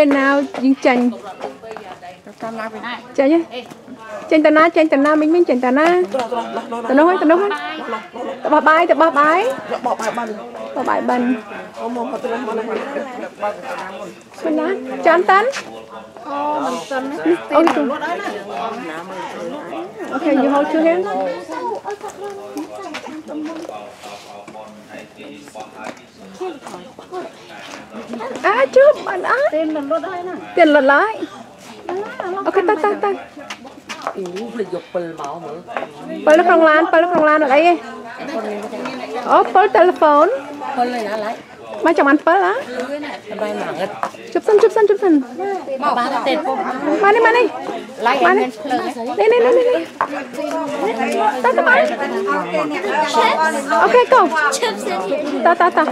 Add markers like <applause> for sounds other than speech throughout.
ពេលណាយើងចាញ់ តាមឡាវិញ ចាញ់ហ៎ចេញតាណាចេញតាណាមិញមិញចេញតាណា ត្រោះត្រោះឡោះឡោះ ទៅនោះហើយទៅនោះហើយទៅបោះបាយទៅបោះបាយ បបបាយបាន បោះបាយបិណ្ឌ អូមកមកត្រោះមកមកបើកតាមមុន មិនណាចាន់តាន់ អូមិនសិន អូយទូអូខេ you hold two hands អា ជួបអត់អត់ tên mình lốt đây nè ទៀតលឡាយអូខេតើតើតើអូភ្លេចយកពិលមកមើលបើនៅក្នុងឡានបើនៅក្នុងឡានអត់អីទេអូពិលទូរស័ព្ទពិលឯណាឡាយមកចាំបានពិលហ៎បាយមកងឹតជប់សិនជប់សិនជប់សិនមកបានទេពុកមកនេះមកនេះ Lấy em lên Đi, đi, đi, đi Tới, tới, tới Ok, go Tới, tới, tới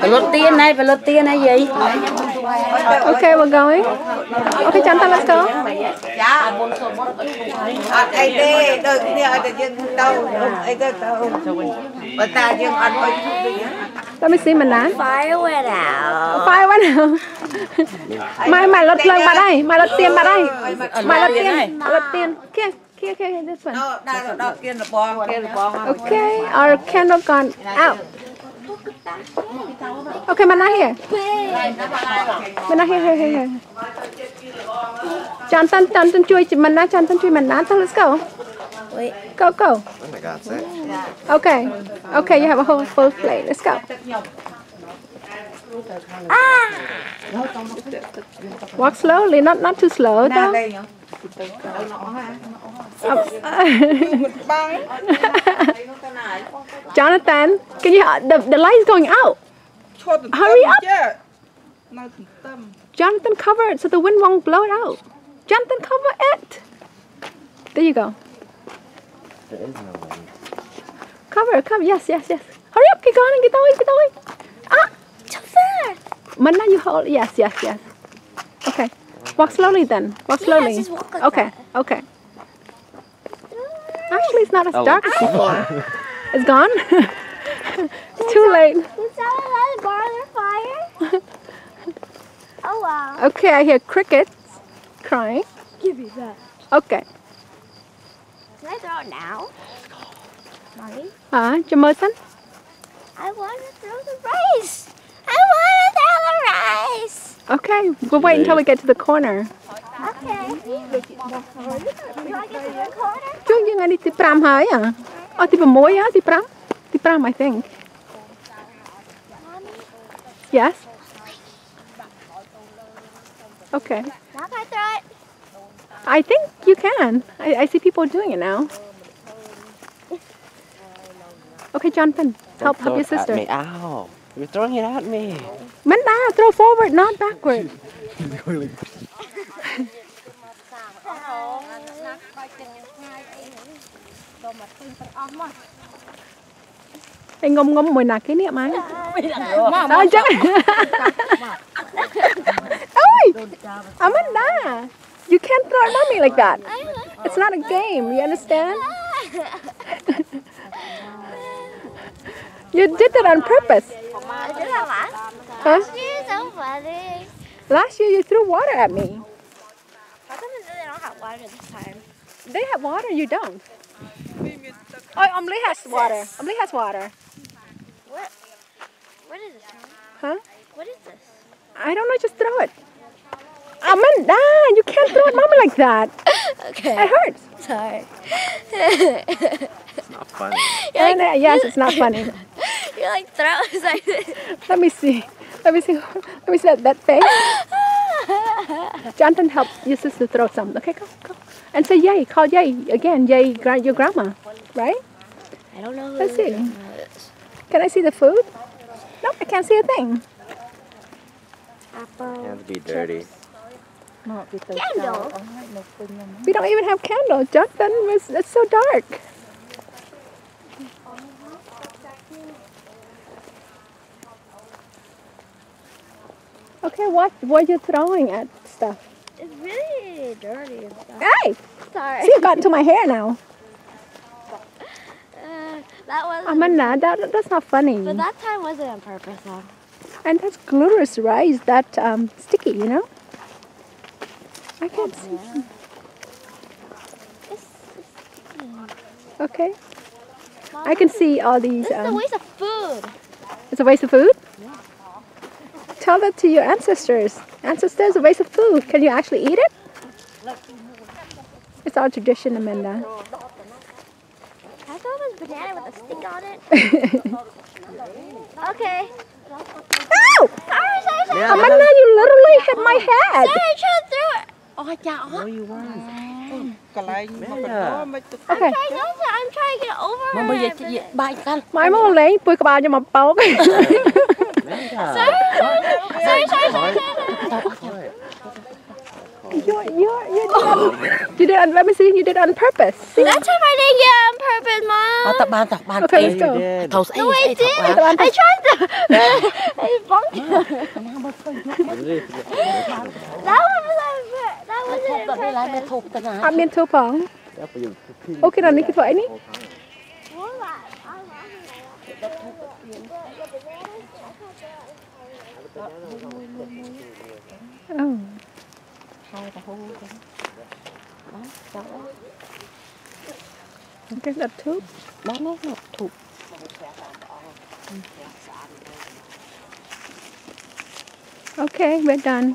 Phải lột tiên này, phải lột tiên này gì Ok, we're going Ok, chắn ta let's go Dạ. Ai đê, đôi kia, ai đê, đâu Ai đê, đâu Bởi ta dương ăn ôi chút đi Let me see mình đã. Phái qua nào. Phái qua nào. Mai mày lật lần bà đây, mày lật tiền bà đây. Mày lật tiền, lật tiền. Kia, kia, kia, this one. Kia là. Okay, our candle gone out. Okay, mình đã here. Mình đã here, here, here. Johnson, Johnson chui mình đã, Johnson chui mình đã. Let's go. Wait. Go, go. Oh my God, Okay. Okay, you have a whole full plate. Let's go. Ah! Walk slowly, not not too slow though. Oh. <laughs> Jonathan, can you the the light is going out. Hurry up. Jonathan, cover it so the wind won't blow it out. Jonathan, cover it. There you go. There is no way. Cover cover. Yes, yes, yes. Hurry up, get going, get away, get away. Ah, Chauffeur. Manna, you hold. Yes, yes, yes. Okay. Walk slowly then. Walk slowly. just walk like okay, okay. Actually, it's not as Oh. dark as before. <laughs> It's gone. <laughs> it's too late. Is that another boiler fire? oh wow. Okay, I hear crickets crying. Give me that. Okay. Can I throw it now? Mommy? Ah, Jamerson? I want to throw the rice. I want to throw the rice. Okay, we'll wait until we get to the corner. Okay. Do I get to the corner? ជួងយើងអានេះទី5ហើយអ្ហ៎អត់ទី6ហ៎ទី5ទី5 I think Yes Okay Now can I throw it? I think you can. I, I see people doing it now. Okay Jonathan help help your sister At me. Ow. You're throwing it at me. Manda throw forward not backward. <laughs> Ê, ngông ngông mùi nạc cái niệm ấy Đó chắc Ôi Amanda You can't throw at mommy like that <laughs> It's not a game, you understand? <laughs> You did it on purpose I did that last. Huh? So funny. Last year you threw water at me How come they don't have water this time? They have water, you don't <laughs> Oh, Omli has water Omli has water What? What is this? Huh? What is this? I don't know, just throw it Amanda, you can't throw at mommy like that Okay. It hurts Sorry. It's not funny. You're like, And, uh, yes, it's not funny. <laughs> you're like throwing it's like Let me see. Let me see. Let me see that, that face. <laughs> Jonathan, help your sister throw some. Okay, go, go. And say yay. Call yay again. Yay, gra- your grandma. Right? I don't know. Let's see. Can I see the food? Nope, I can't see a thing. Apple. Hands be dirty. Candle. We don't even have candles. Jonathan, it's, it's so dark. Okay, what what you throwing at stuff? It's really dirty and stuff. Hey, Sorry. see, it got into my hair now. <laughs> Uh, That was. Amanda, that, that's not funny. But that time wasn't on purpose, though. And that's glutinous rice, that um, sticky, you know? I can't see. It's, Okay. I can see all these. this is a Um, waste of food. it's a waste of food? Tell that to your ancestors. Ancestors, a waste of food. Can you actually eat it? It's our tradition, Amanda. I thought it was banana with a stick on it. <laughs> Okay. Ow! Sorry, sorry, sorry. Amanda, you literally hit my head. Sorry, Oh, chao. What do you want? À. Okay. À. I'm trying to get over it. But... Bài lấy bùi cà bà cho mà bao cái. <laughs> Sorry. Sorry, sorry, sorry. You, you, you did, on, you did let me see, you did on purpose. See? That's why I didn't get ត់ Mom. តបានតបាន Okay, ស្អី let's go. You did. ទៅស្អី No, ស្អី I ទៅបាន did. I tried to. I bumped. That one was on pur- That wasn't ទៅ on នេះឡើយមាន purpose. ធូបទៅណា អត់មានធូបផង That's for you. អូខេដល់នេះគឺធ្វើអីនេះ What was that? I was laughing at it. អូ ហើយទៅហូរចឹងបានចង់ nó okay we're done.